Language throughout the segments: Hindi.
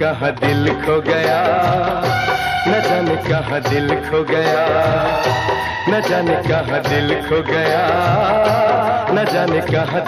कहा दिल खो गया। न जाने कहा दिल खो गया। न जाने कहा दिल खो गया। न जाने कहा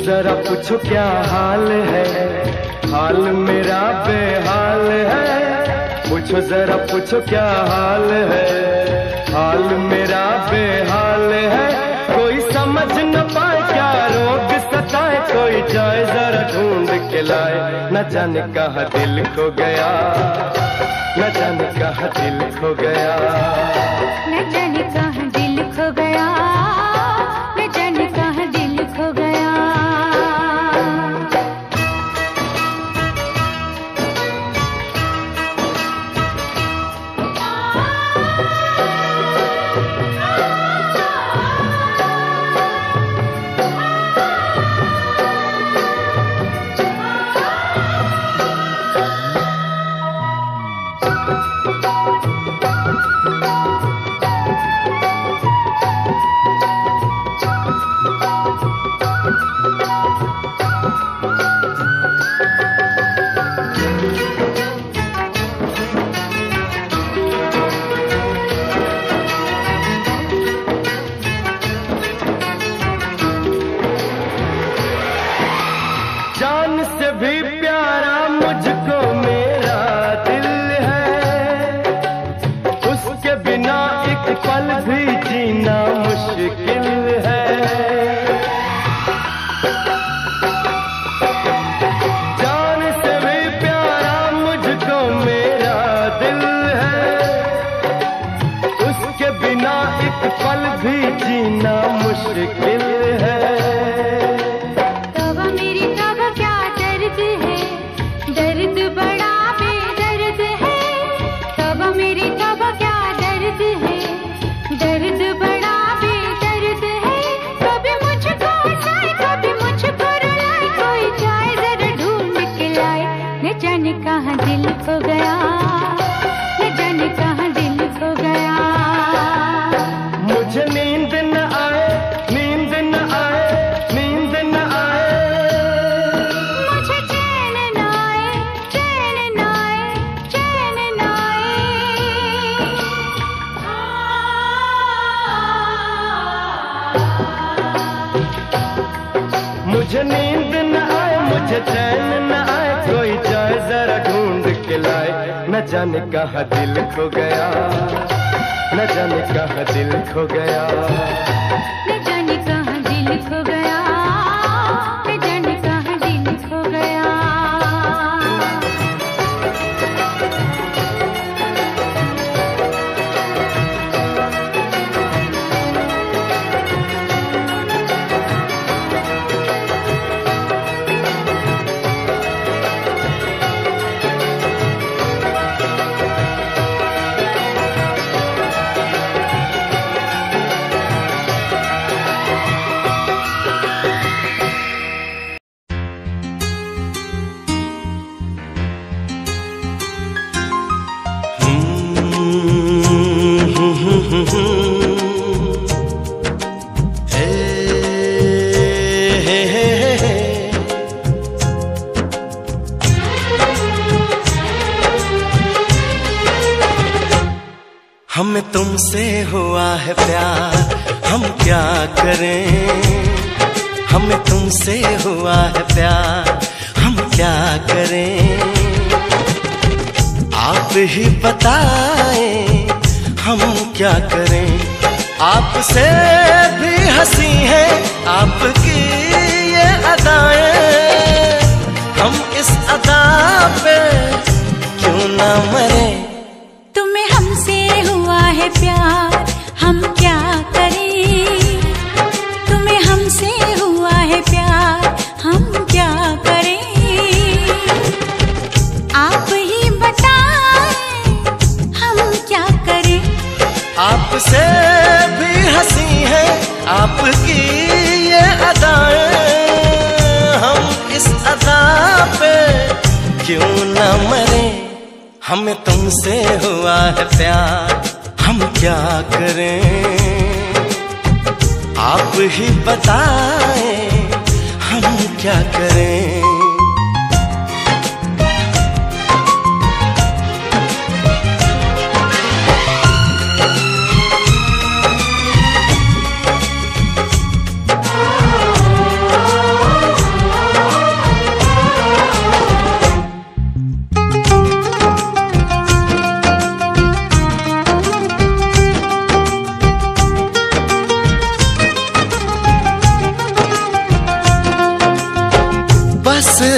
जरा पूछो क्या हाल है? हाल मेरा बेहाल है। पूछो जरा पूछो क्या हाल है? हाल मेरा बेहाल है। कोई समझ न पाए क्या रोग सताए। कोई जाए जरा ढूंढ के लाए। न जाने कहा दिल खो गया। न जाने कहा दिल खो गया। न जाने कहा दिल खो जरा ढूंढ के लाए। न जाने कहा दिल खो गया। न जाने कहा दिल खो गया। आपसे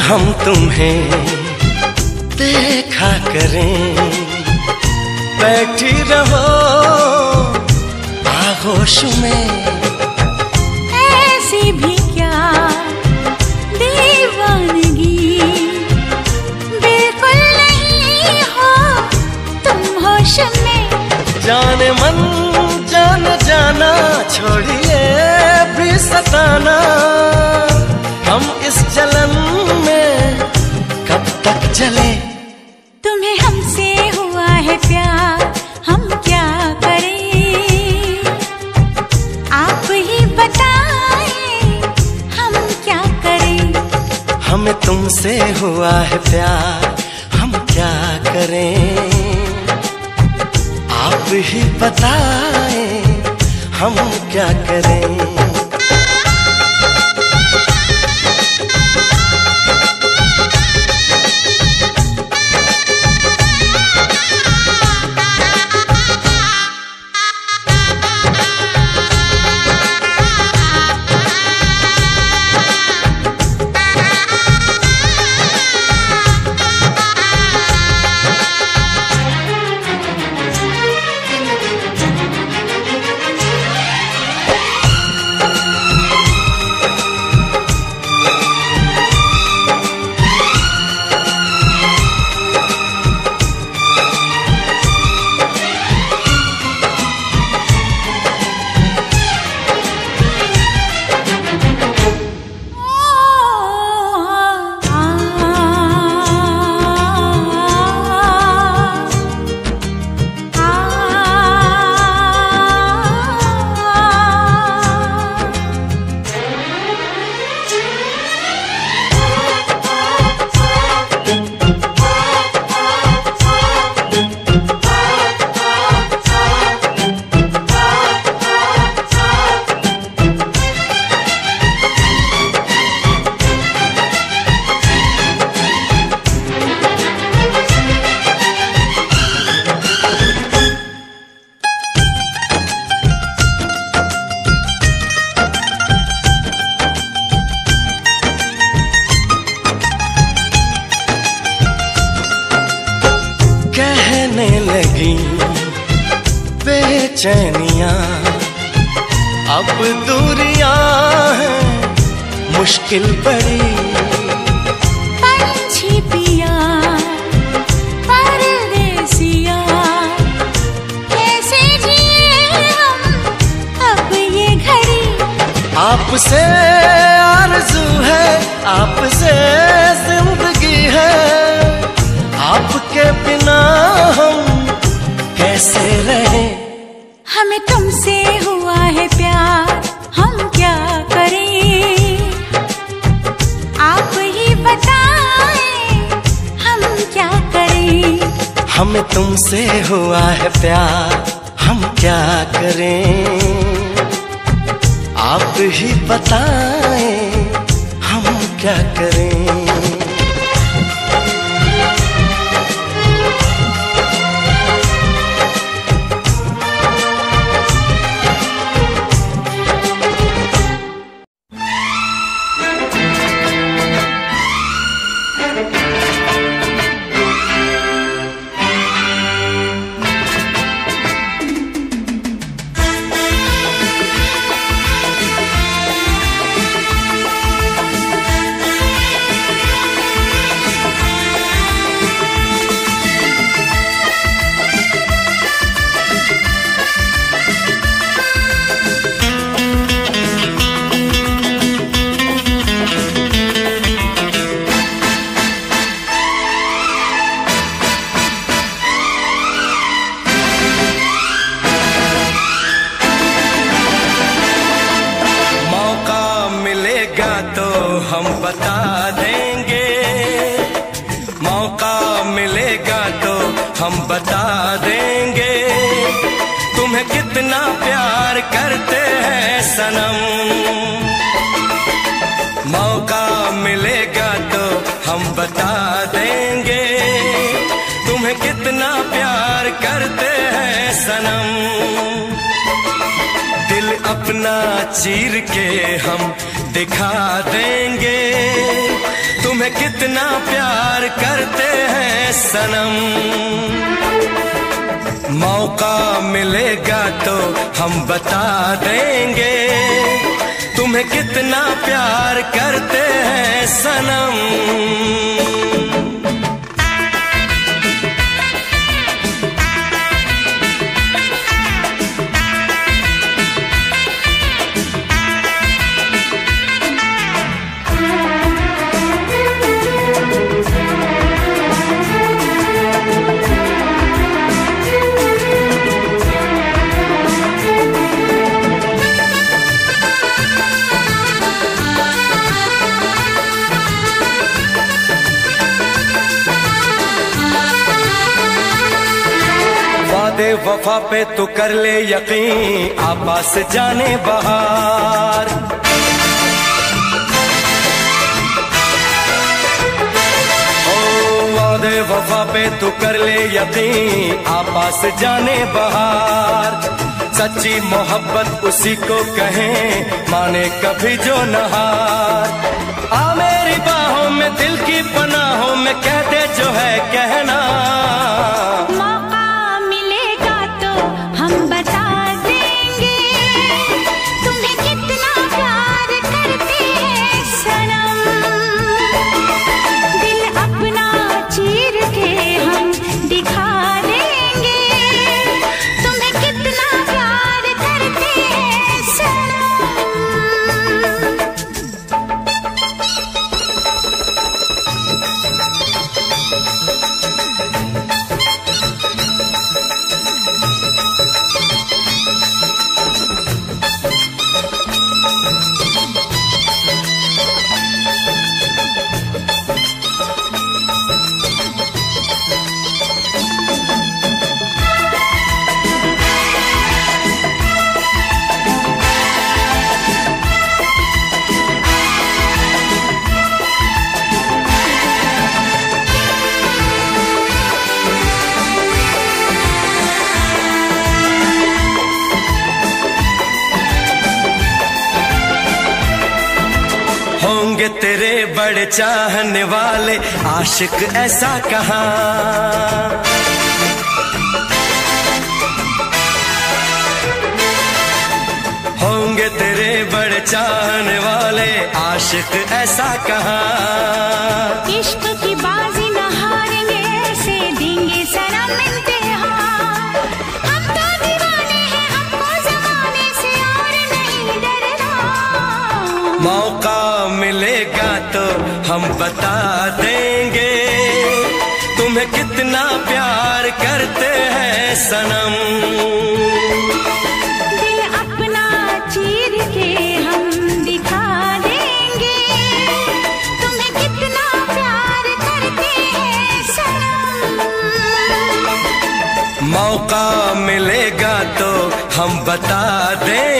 हम तुम्हें देखा करें। बैठी रहो आगोश में। ऐसी भी क्या दीवानगी? बिल्कुल नहीं हो तुम होश में। जाने मन जान जाना छोड़िए भी सताना। हम तुमसे हुआ है प्यार हम क्या करें? आप ही बताएँ हम क्या करें? मुश्किल बड़ी पंछी पिया परदेसिया। कैसे जिए हम अब ये घड़ी? आपसे आरज़ू है आपसे ज़िंदगी है। आपके बिना हम कैसे रहे? हमें तुमसे हुआ है प्यार हम क्या हमें तुमसे हुआ है प्यार हम क्या करें? आप ही बताएँ हम क्या करें? चीर के हम दिखा देंगे। तुम्हें कितना प्यार करते हैं सनम। मौका मिलेगा तो हम बता देंगे। तुम्हें कितना प्यार करते हैं सनम। पे तू कर ले यकीन आपस जाने बाहर। ओ, वादे वफा पे तू कर ले यकीन आपस जाने बाहर। सच्ची मोहब्बत उसी को कहे, माने कभी जो नहार। आ मेरी बाहों में दिल की पनाहों में कहते जो है कहना। तेरे चाहने वाले आशिक ऐसा कहा। होंगे तेरे बड़े चाहने वाले आशिक ऐसा कहा। इश्क की बाजी हम बता देंगे तुम्हें कितना प्यार करते हैं सनम। अपना चीर के मौका मिलेगा तो हम बता दें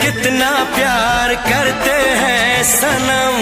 कितना प्यार करते हैं सनम।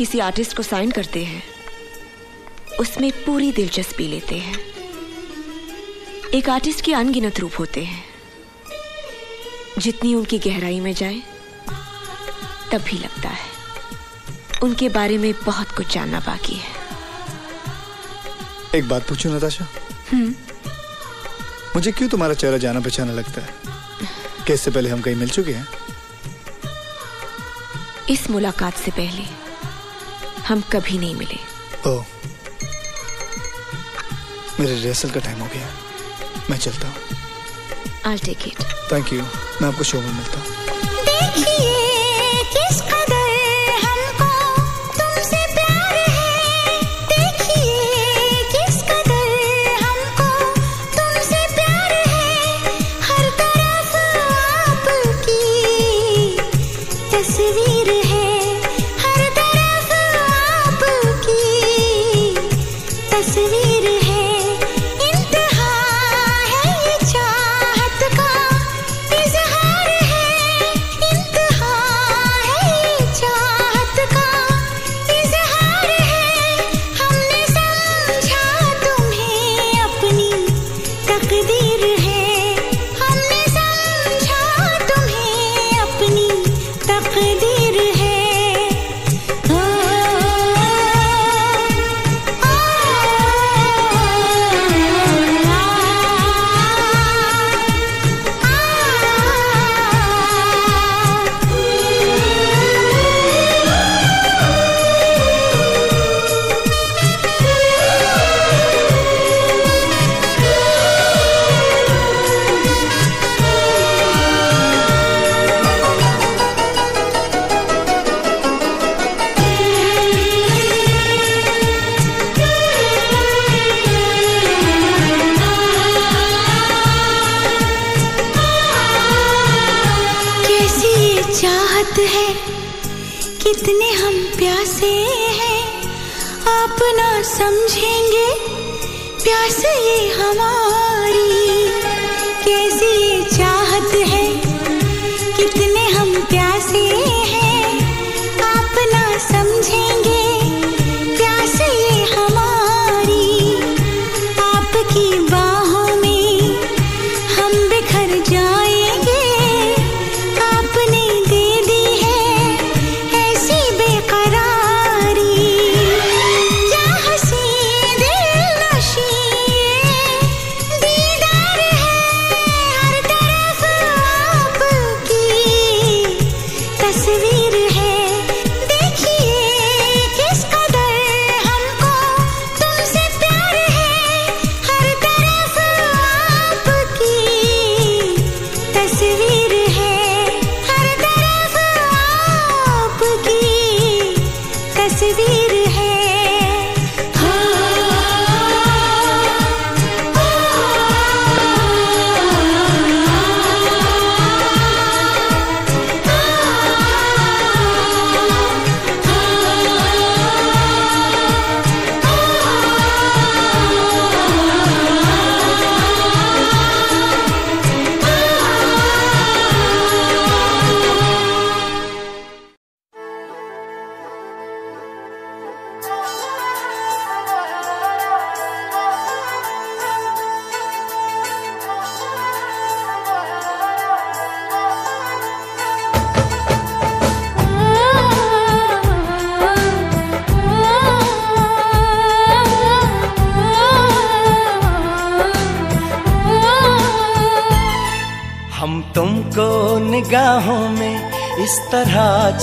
किसी आर्टिस्ट को साइन करते हैं उसमें पूरी दिलचस्पी लेते हैं। एक आर्टिस्ट के अनगिनत रूप होते हैं। जितनी उनकी गहराई में जाए तब भी लगता है। उनके बारे में बहुत कुछ जानना बाकी है। एक बात पूछूँ नताशा? मुझे क्यों तुम्हारा चेहरा जाना पहचाना लगता है? इससे पहले हम कहीं मिल चुके हैं? इस मुलाकात से पहले हम कभी नहीं मिले। ओ, मेरे रिहर्सल का टाइम हो गया। मैं चलता हूँ। I take it thank you मैं आपको शो में मिलता हूँ।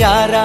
ಯಾರಾ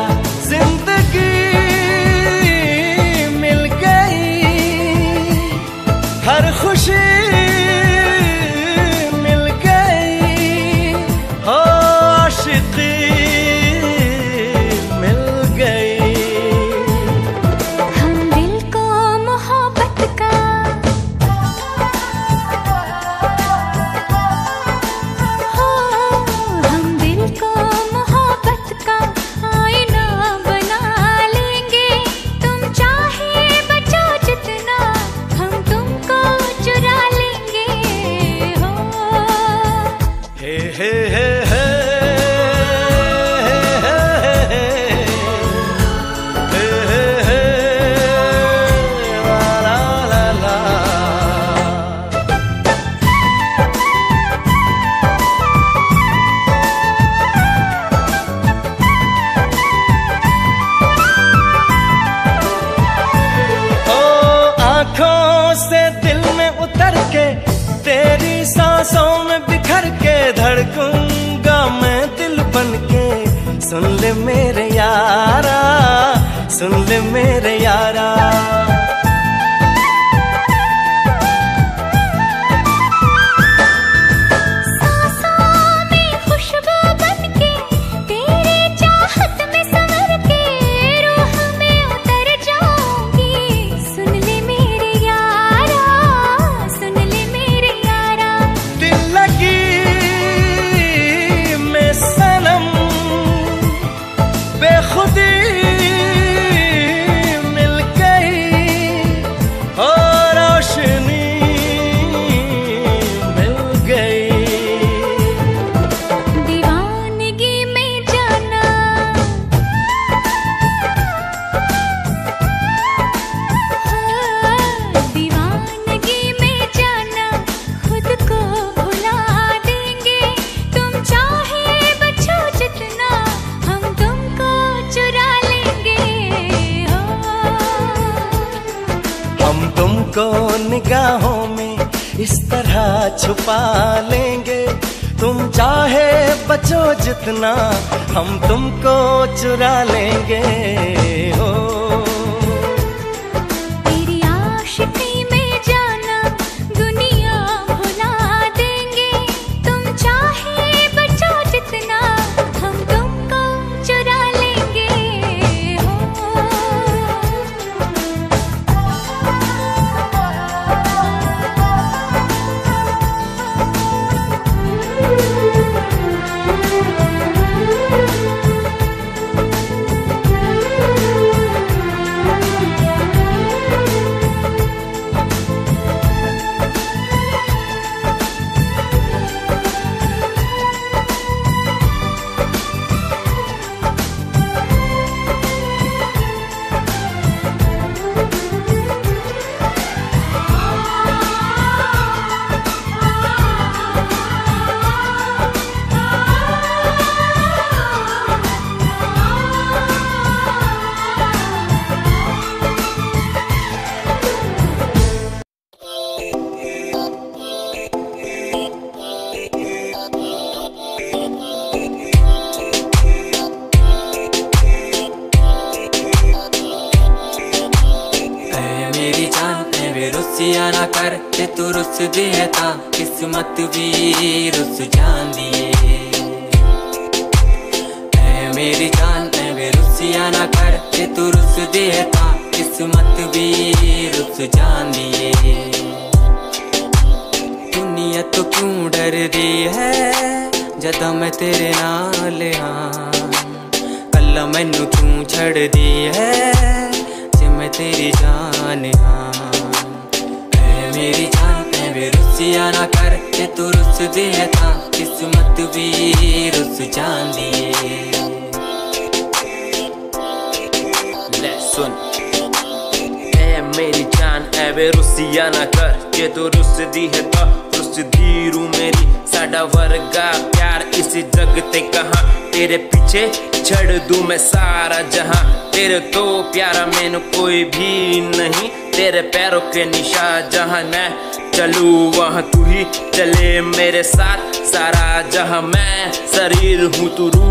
तेरे साथ सारा जहाँ मैं शरीर हूँ, तू रू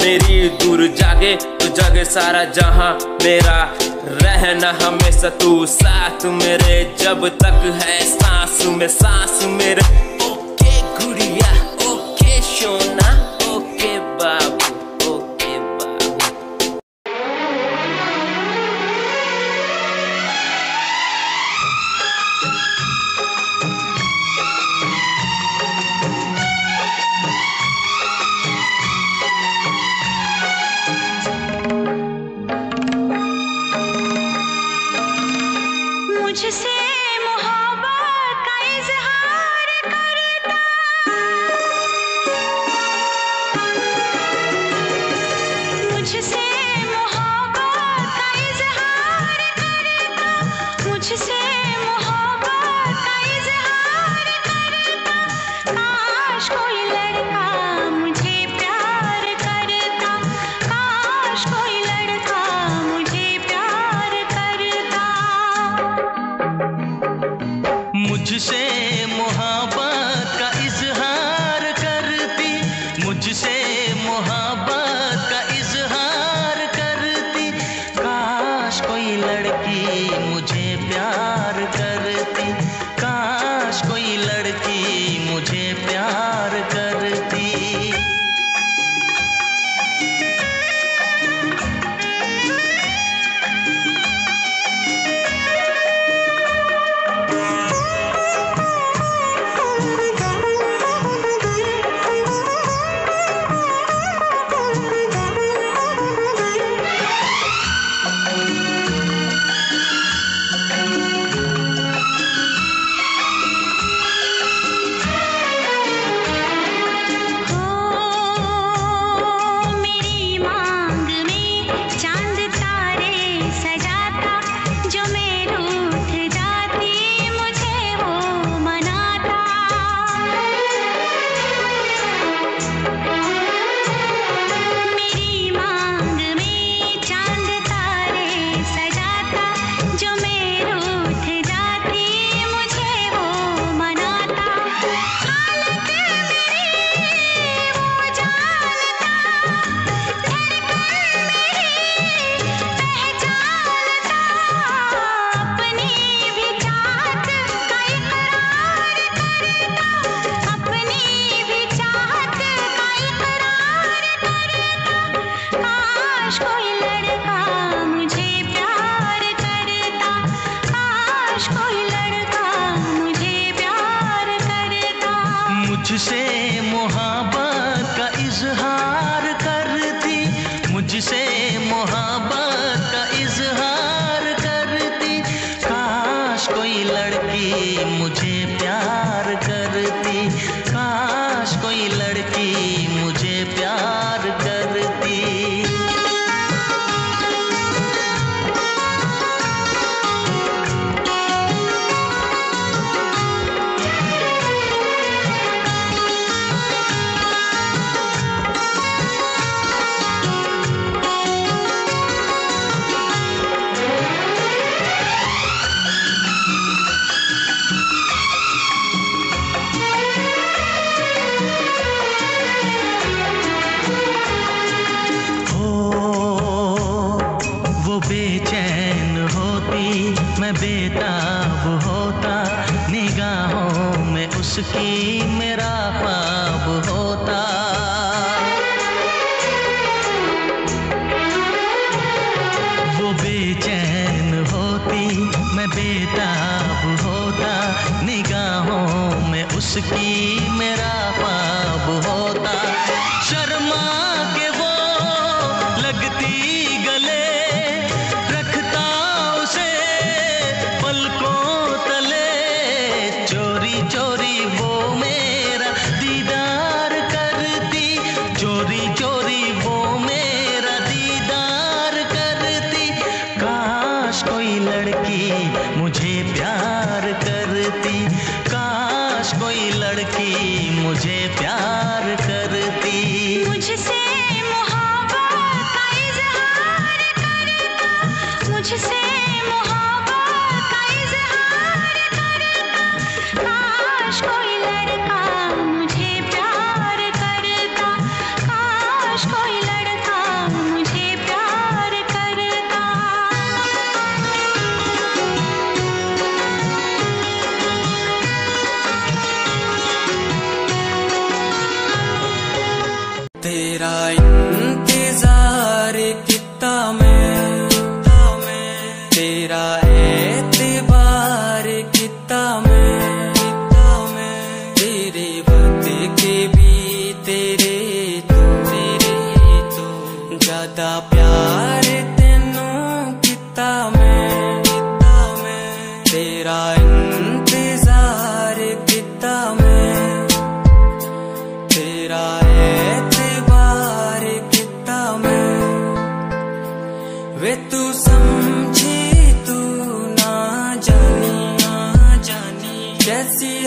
मेरी दूर जागे, तू जागे सारा जहाँ मेरा रहना। हमेशा तू साथ मेरे, जब तक है सांस में, सांस मेरे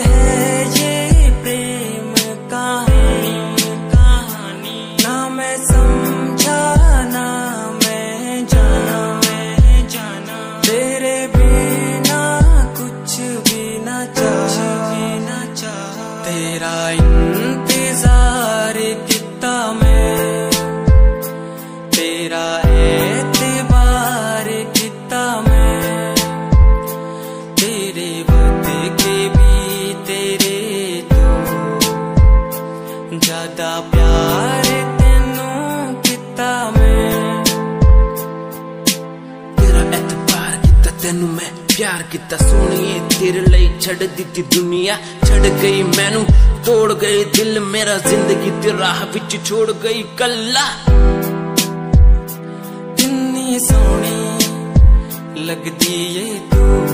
hết ਤਾਂ ਸੋਹਣੀਏ, ਤੇਰੇ ਲਈ ਛੱਡ ਦਿੱਤੀ ਦੁਨੀਆ। ਛੱਡ ਗਈ ਮੈਨੂੰ, ਤੋੜ ਗਈ ਦਿਲ ਮੇਰਾ, ਜ਼ਿੰਦਗੀ ਤੇ ਰਾਹ ਵਿੱਚ ਛੋੜ ਗਈ ਕੱਲਾ। ਕਿੰਨੀ ਸੋਹਣੀ ਲੱਗਦੀ ਏ ਤੂੰ।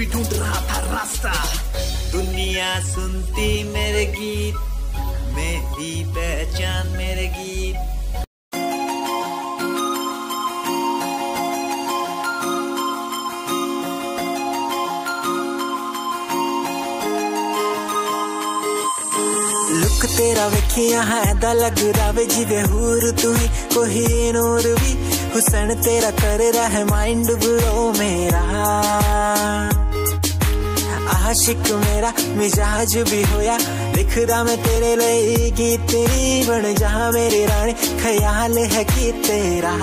भी ढूंढ रहा था रास्ता। दुनिया सुनती मेरे गीत मेरी पहचान मेरे गीत। लुक तेरा वेखी यहाँ ऐदा लग रहा वे जिवे हूर तू ही कोई नूर भी, हुसन तेरा कर रहा है, माइंड ब्लो मेरा। आशिक मेरा मिजाज भी होया। लिखदा मैं तेरे लिए गीत तेरी बन जा मेरी रानी, ख्याल है कि तेरा।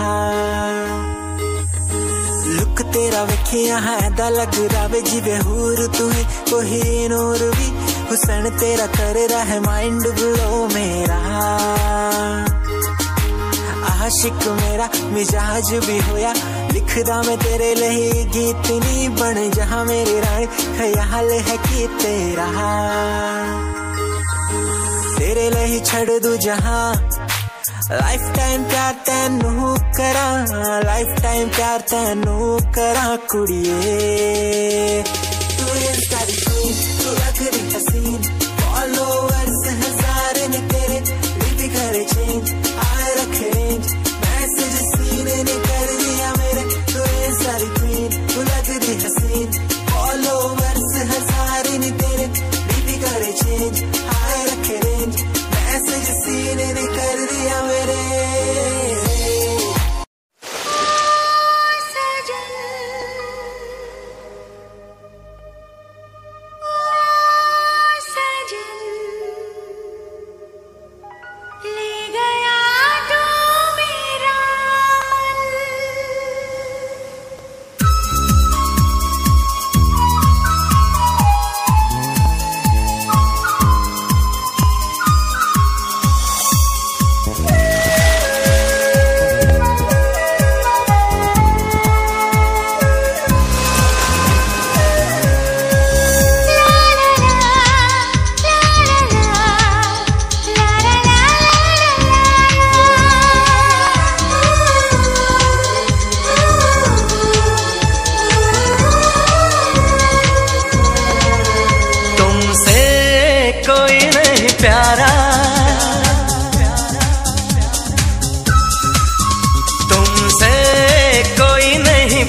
लुक तेरा वेखिया है लग रहा वे जिवे होर तू ही कोई नूर भी। हुसन तेरा कर रहा है माइंड ब्लो मेरा। आशिक मेरा मिजाज भी होया। लिखदा मैं तेरे लिए गीत नी बन जहाँ मेरे राय ख्याल है कि तेरा। तेरे लिए छड़ दू जहाँ। लाइफ टाइम प्यार तेनू करा लाइफ टाइम प्यार तेनू करा कुड़िए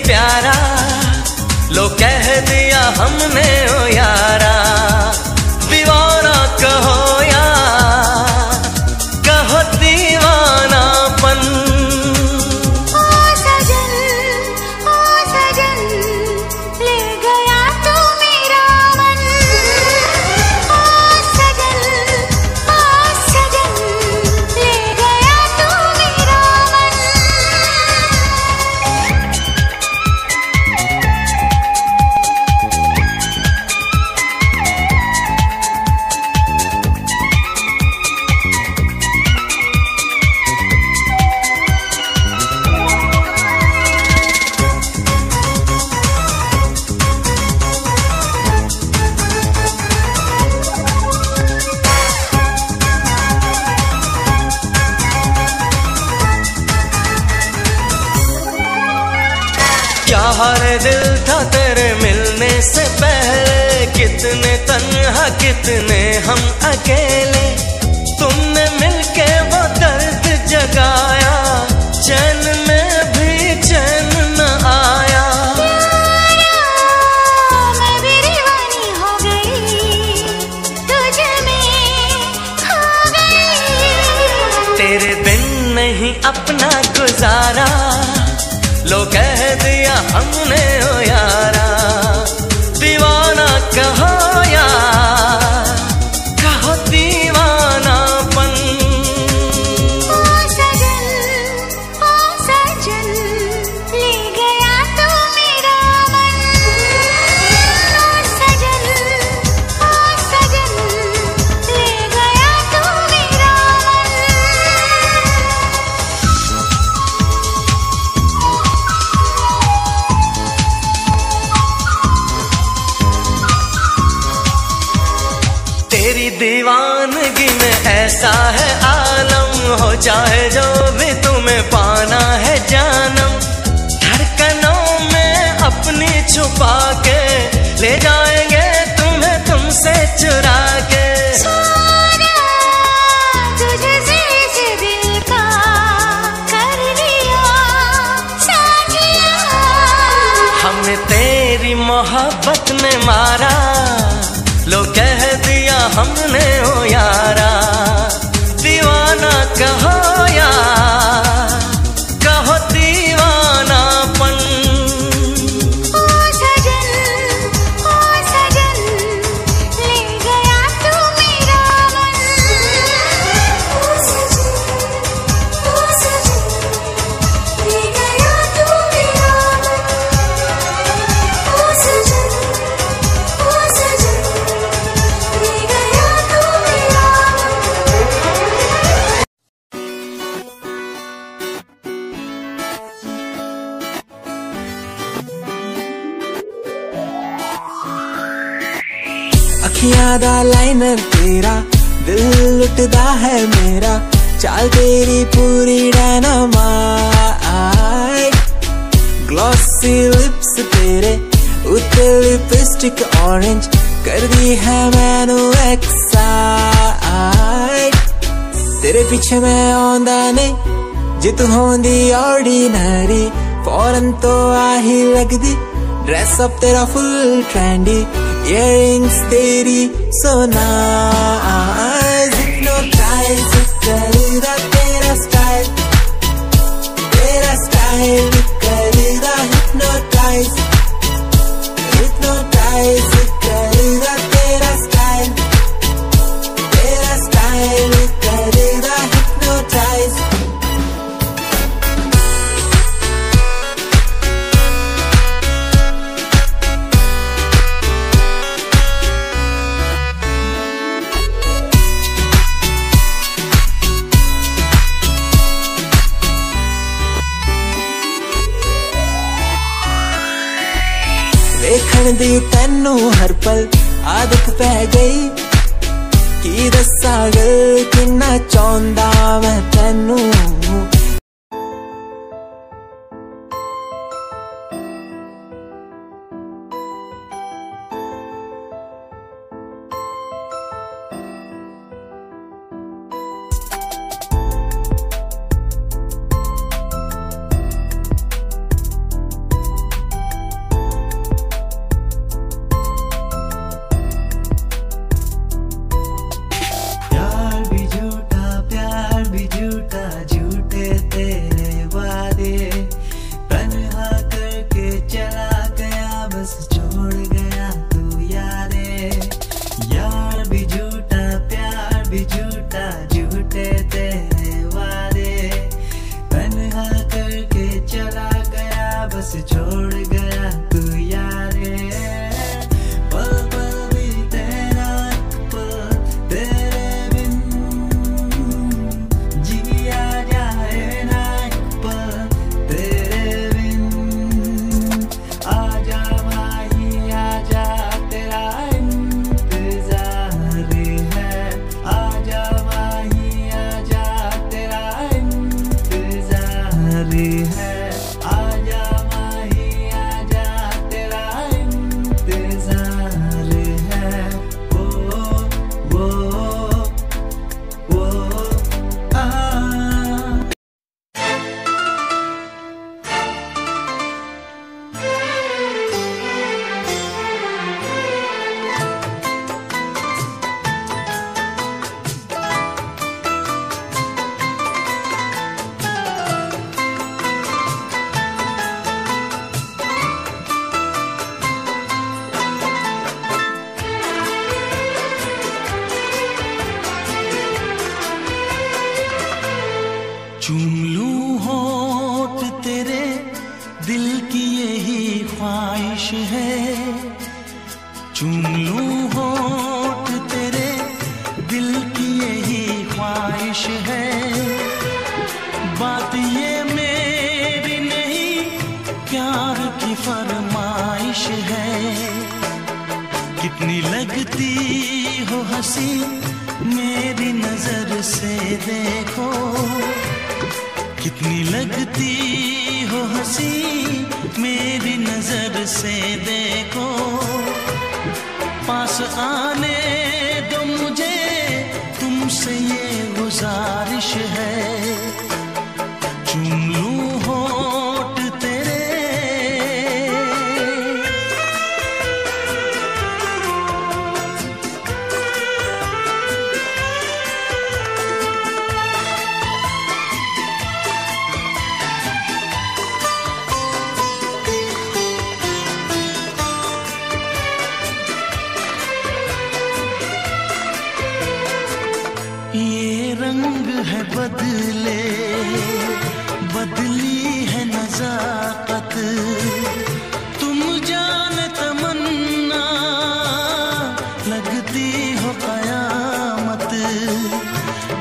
प्यारा लो कह दिया हमने ओ यारा। on the ordinary Foreign to ahi lagdi Dress up tera full trendy Earrings teri so nice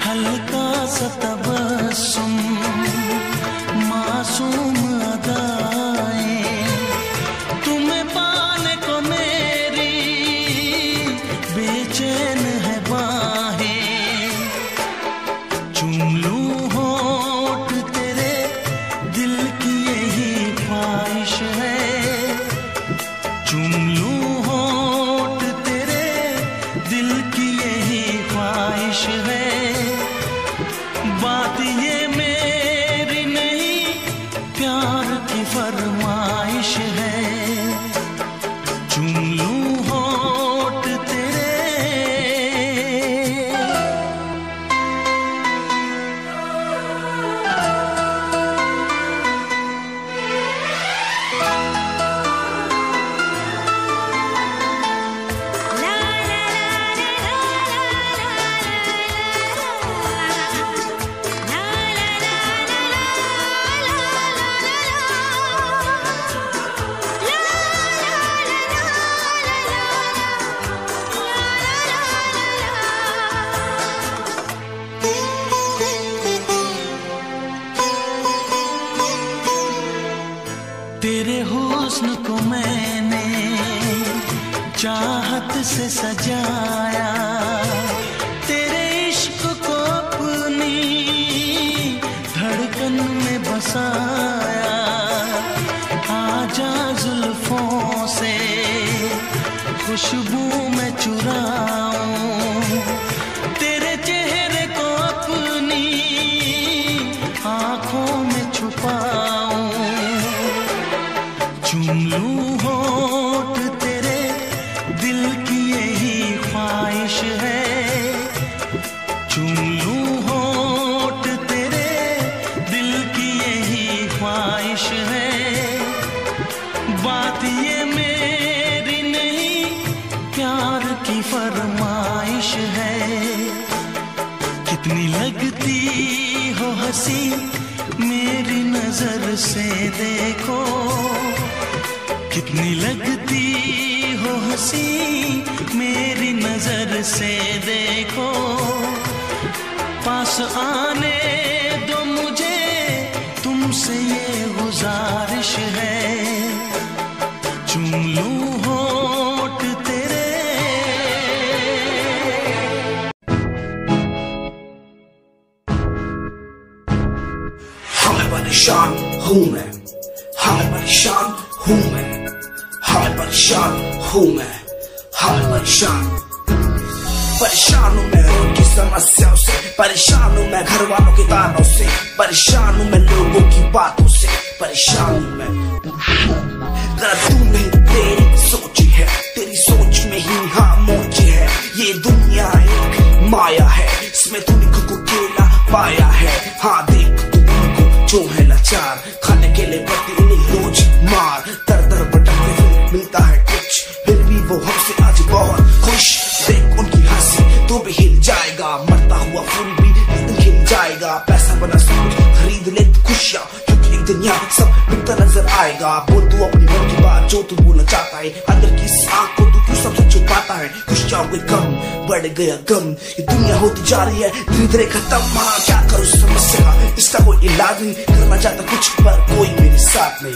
हल्का सतबसुम परेशान हूँ मैं। हाँ मैं परेशान हूँ मैं। हाँ मैं परेशान हूँ मैं। हाँ मैं परेशान। परेशान हूँ मैं रोज की समस्याओं से। परेशान हूँ मैं घर वालों के तानों से। परेशान हूँ मैं लोगों की बातों से। परेशान हूँ मैं। तू नहीं तेरी सोच है। तेरी सोच में ही हाँ मोची है। ये दुनिया एक माया है। इसमें तूने को अकेला पाया है। हाँ देख लाचार खाने के लिए पड़ती उन्हें रोज मार। दर दर भटकते फिर मिलता है कुछ। फिर भी वो हमसे आज बहुत खुश। देख उनकी हँसी तो भी हिल जाएगा। मरता हुआ फूल भी खिल जाएगा। पैसा बना सब खरीद ले खुशियाँ। क्योंकि एक दिन यहाँ सब बिकता नज़र आएगा। बोल तू अपनी मन की बात जो तू बोलना चाहता है। अंदर की आग को तू छुपाता है खुशियाँ हो गई कम, बढ़ गया गम, ये दुनिया होती जा रही है, धीरे धीरे खत्म। हाँ क्या करूँ समस्या का? इसका कोई इलाज नहीं करना चाहता कुछ पर कोई मेरे साथ नहीं।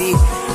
happy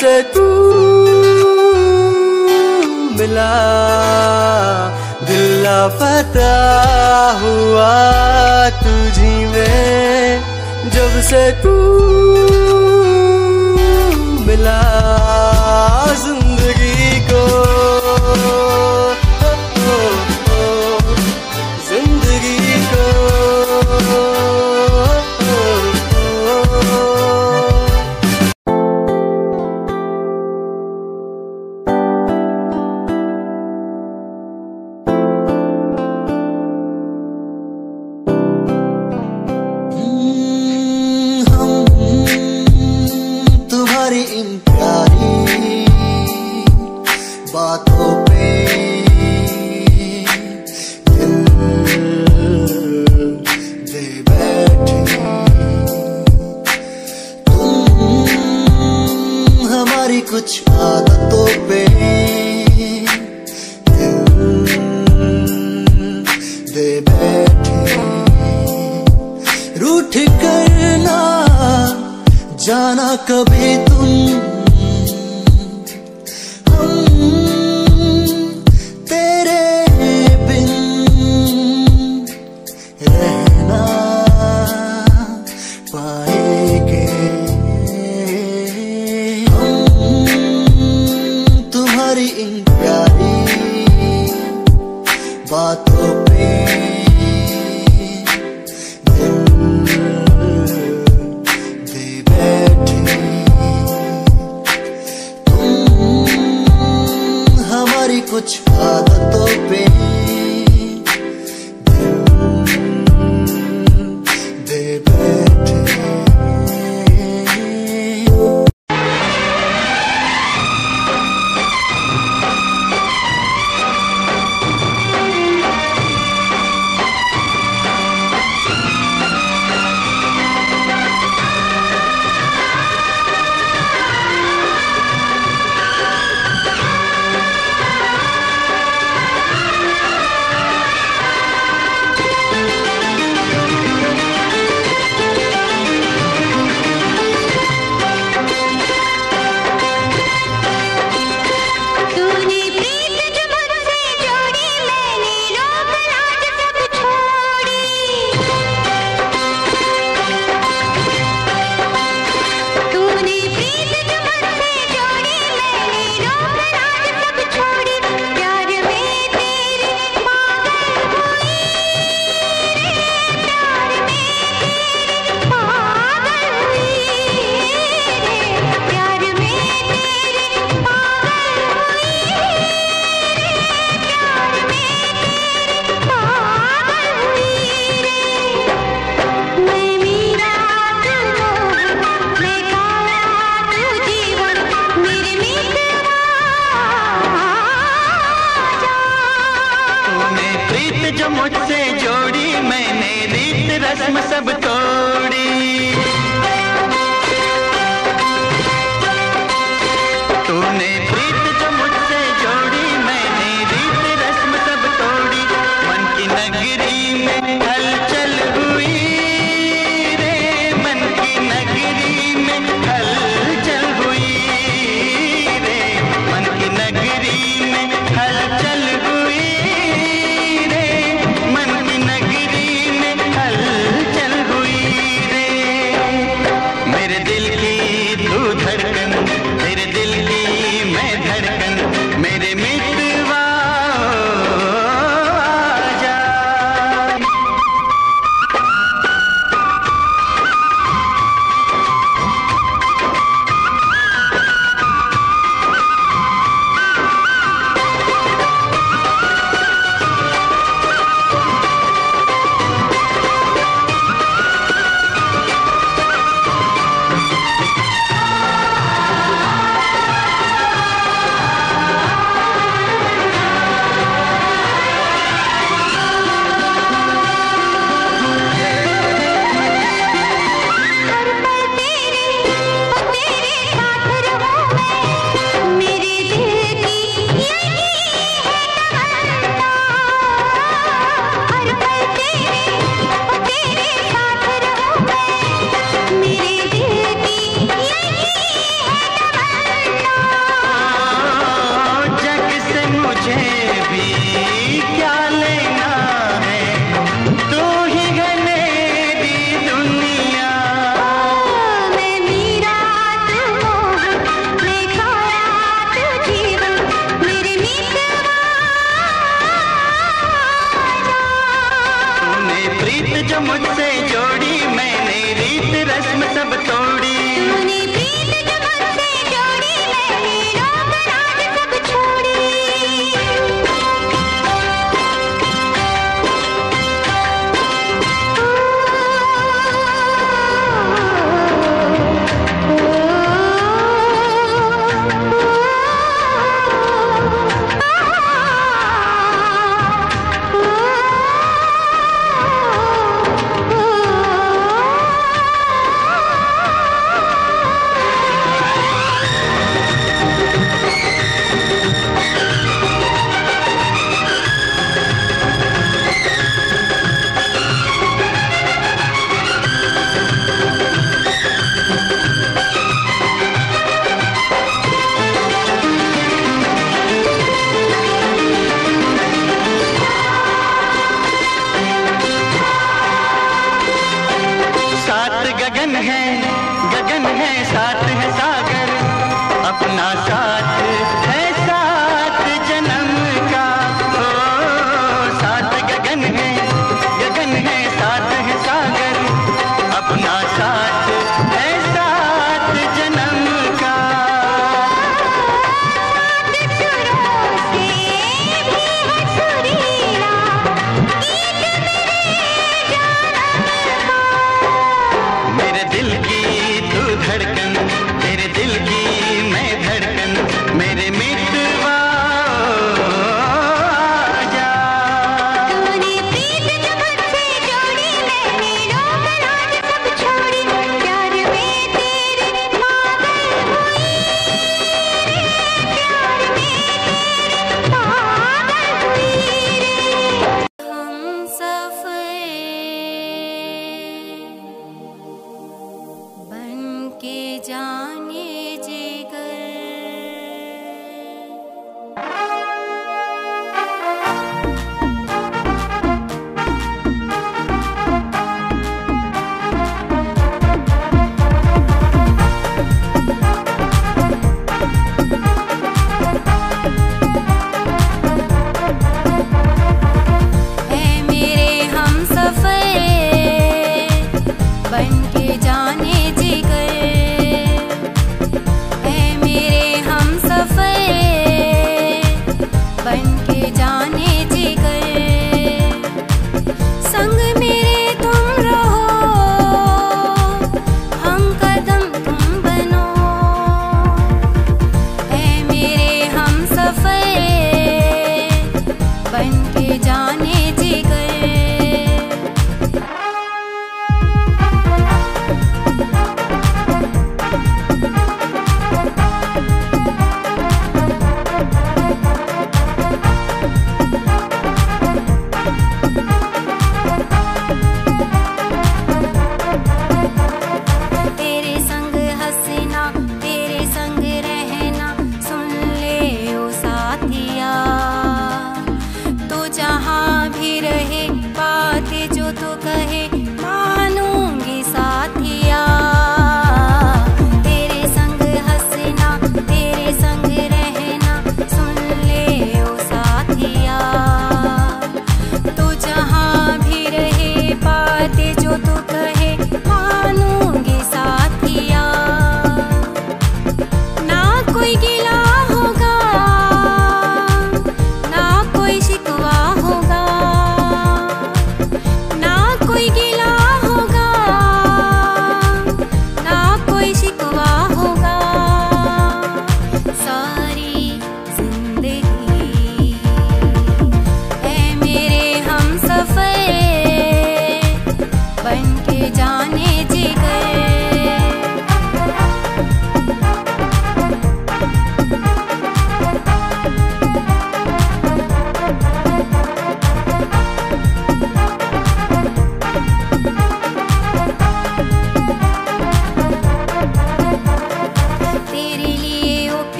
से तू मिला दिल्ला पता हुआ तुझी में जब से तू मिला।